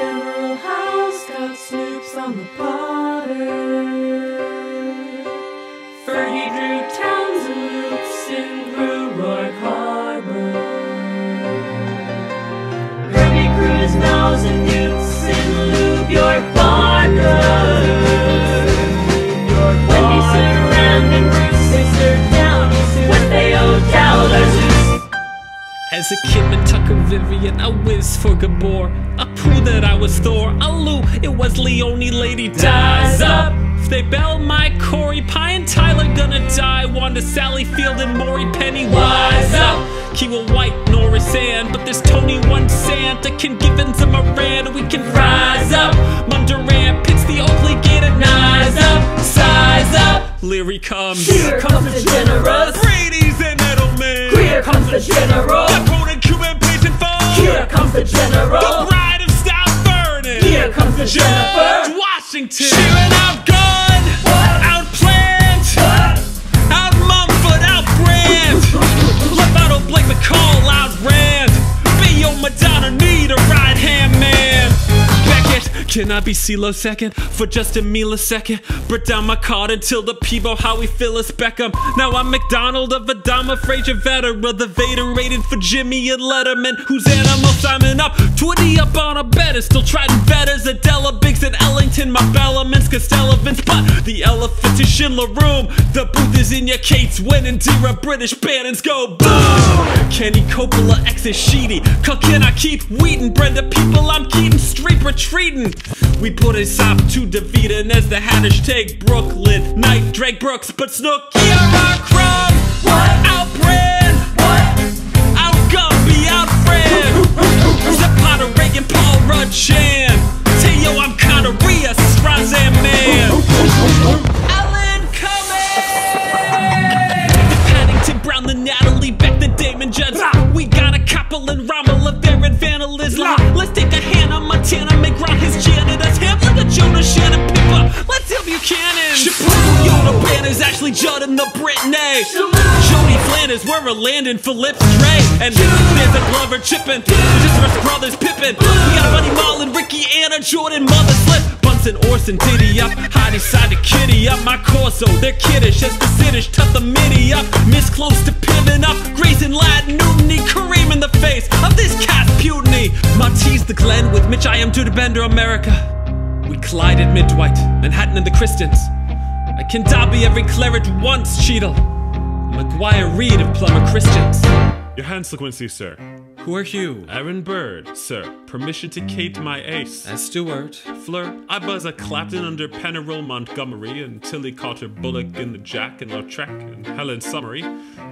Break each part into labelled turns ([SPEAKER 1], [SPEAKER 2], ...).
[SPEAKER 1] General House got snoops on the Potter. Fergie
[SPEAKER 2] As a kid, Tucker Vivian, I whiz for Gabor. I proved that I was Thor. I Lou, it was Leone Lady Dies Up. If they bell my Corey, Pie and Tyler gonna die. Wanda, Sally Field, and Maury Penny wise up. Kiwa White, Norris Ann, but there's Tony One Santa, Can Ken Givens and Moran, we can rise up. Munduran pits the Oakley Gate and eyes up, size up. Leary comes.
[SPEAKER 1] Here comes the generous.
[SPEAKER 2] Brady's and Edelman.
[SPEAKER 1] Here comes the general.
[SPEAKER 2] Opponent Cuban patient foe.
[SPEAKER 1] Here comes the general.
[SPEAKER 2] The bride of South Vernon.
[SPEAKER 1] Here comes the Jennifer.
[SPEAKER 2] George Washington. Can I be CeeLo second for just a millisecond? Put down my card until the Peebo Howie Phyllis Beckham. Now I'm McDonald of Adama Frazier Vetera, the Vader rated for Jimmy and Letterman. Who's animal Simon up? Twitty up on a pedestal. Trident Vetters, Adela Biggs and Ellington, my Bellamans, Costello Vince, but the elephant is Schindler Room. The booth is in your Kate's winning. Dira British Bannons go boom. Kenny Coppola, X is Sheedy. Can I keep Wheaton? Brenda people, I'm keeping street retreating. We put a stop to defeat and as the Haddish take Brooklyn. Night Drake Brooks, but Snook, Kiara Crumb.
[SPEAKER 1] What?
[SPEAKER 2] Outbrand.
[SPEAKER 1] What?
[SPEAKER 2] Out Gumby, out Fran. Buchanan. Shapoon, Yoda, Banners, Ashley Judd, and the Britney. Jody Flanders, we're a Landon, Phillips, Dre. And there's a Glover chippin'. Just Russ Brothers Pippin. We got Buddy Mullen, Ricky, Anna, Jordan, Mother Slip. Bunsen, Orson, Diddy up. Heidi side to Kitty up. My Corso, they're kiddish. As the Siddish, tuck the midi up. Miss close to pivoting up. Grayson, Latin, Newtony, Kareem in the face of this cat mutiny. Matisse the Glen with Mitch, I am to the Bender, America. We collided mid Dwight, Manhattan and the Christians. I can dobby every claret once, Cheadle. McGuire Reed of Plumber Christians.
[SPEAKER 3] Your hands, Quincy, sir.
[SPEAKER 2] Who are you?
[SPEAKER 3] Aaron Bird, sir. Permission to Kate my ace.
[SPEAKER 2] As Stewart.
[SPEAKER 3] Fleur, I buzz a Clapton under Penarole Montgomery and Tilly Cotter Bullock in the Jack and Lautrec and Helen Summary.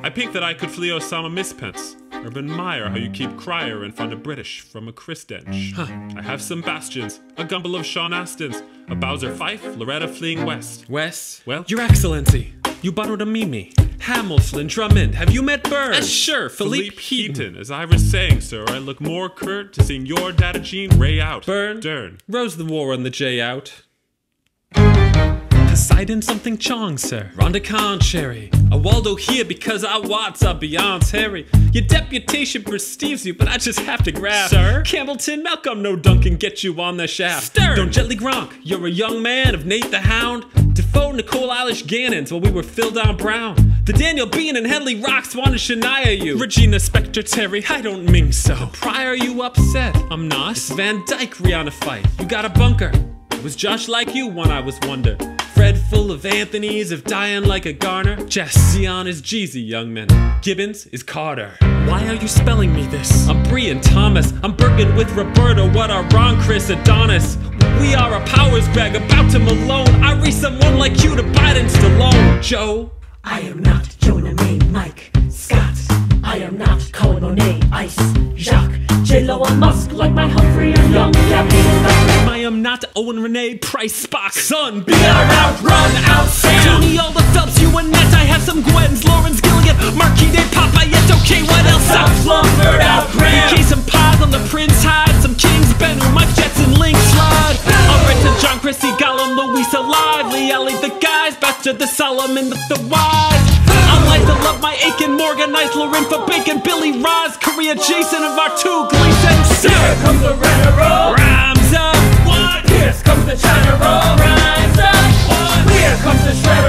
[SPEAKER 3] I think that I could flee Osama Mispence. Urban Meyer, how you keep crier in front of British from a Chris Dench. I have some bastions, a gumble of Sean Astons, a Bowser Fife, Loretta fleeing west.
[SPEAKER 2] Wes.
[SPEAKER 3] Well?
[SPEAKER 2] Your Excellency. You borrowed a Mimi. Hamilton, Drummond. Have you met Bird? Uh, sure, Philippe,
[SPEAKER 3] Philippe
[SPEAKER 2] Heaton.
[SPEAKER 3] Heaton. As I was saying, sir, I look more curt to seeing your data gene ray out.
[SPEAKER 2] Burn.
[SPEAKER 3] Dern.
[SPEAKER 2] Rose the war on the J out. Poseidon something Chong, sir. Rhonda Khan, Sherry. A Waldo here because I watch a Beyonce Harry. Your deputation perceives you, but I just have to grab. Sir? Campbellton, Malcolm, no Duncan, get you on the shaft. Stern. Don't gently Gronk. You're a young man of Nate the Hound. Defoe, Nicole Eilish, Gannons while we were Phil Down Brown. The Daniel Bean and Henley Rocks want to Shania you. Regina Spector Terry, I don't mean so. Prior, you upset? I'm not. It's Van Dyke Rihanna fight. You got a bunker. Was Josh like you when I was wonder? Fred full of Anthony's of dying like a Garner. Jess Zion is Jeezy, young men. Gibbons is Carter. Why are you spelling me this? I'm Brian Thomas. I'm Bergen with Roberta. What are wrong, Chris Adonis? We are a powers bag about to Malone. I read someone like you to Biden Stallone. Joe.
[SPEAKER 1] I am not Jonah May, Mike, Scott. I am not Colin Monet, Ice, Jacques. J-Lo on Musk
[SPEAKER 2] not Owen Renee Price Spock. Son,
[SPEAKER 1] We are outrun, outsand.
[SPEAKER 2] Tony, all the Phelps, you and Ness. I have some Gwens, Lawrence Gilligan, Marquis de Papayette. Okay, what else?
[SPEAKER 1] Out slumbered, out crammed.
[SPEAKER 2] Okay, some pies on the Prince Hide, some Kings Bennu, Mike Jetson, Link Slide. Alberta, John Chrissy, Gollum, Louisa Lively, Ellie the guys, Bester the Solomon with the wise. I like love my Aiken, Morgan, Nice, Lauren for Bacon, Billy Roz, Korea, Jason of our two Gleason.
[SPEAKER 1] Here comes the general.
[SPEAKER 2] Rhymes up.
[SPEAKER 1] Here comes the China roll. Rise up. Here comes the shredder